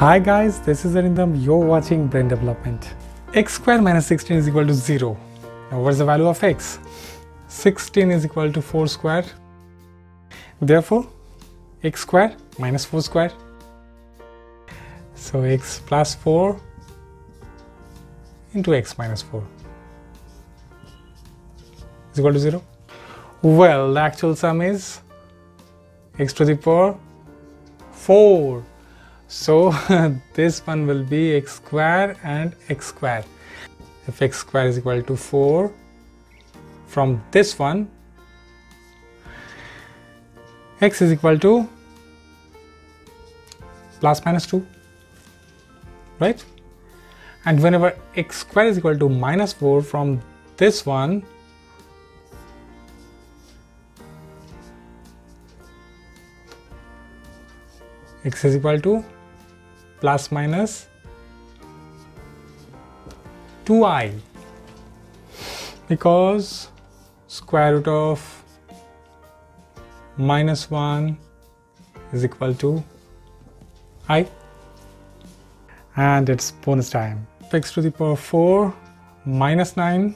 Hi guys, this is Arindam. You're watching Brain Development. x square minus 16 is equal to 0. Now what's the value of x? 16 is equal to 4 square. Therefore, x square minus 4 square. So x plus 4 into x minus 4 is equal to 0. Well, the actual sum is x to the power 4. So this one will be x square and x square. If x square is equal to 4, from this one, x is equal to plus minus 2, right? And whenever x square is equal to minus 4 from this one, x is equal to plus minus 2i because square root of minus 1 is equal to i. And it's bonus time. X to the power 4 minus 9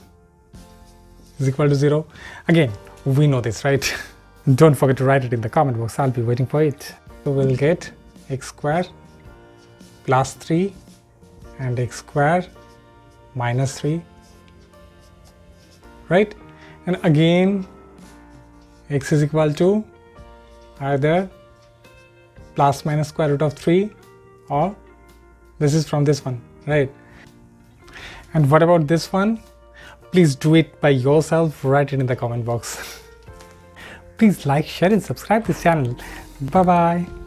is equal to 0 again we know this right? Don't forget to write it in the comment box. I'll be waiting for it. So we'll get x square plus 3 and x square minus 3 right? And again x is equal to either plus minus square root of 3 or this is from this one right? And what about this one? Please do it by yourself write it in the comment box. Please like share and subscribe this channel. Bye bye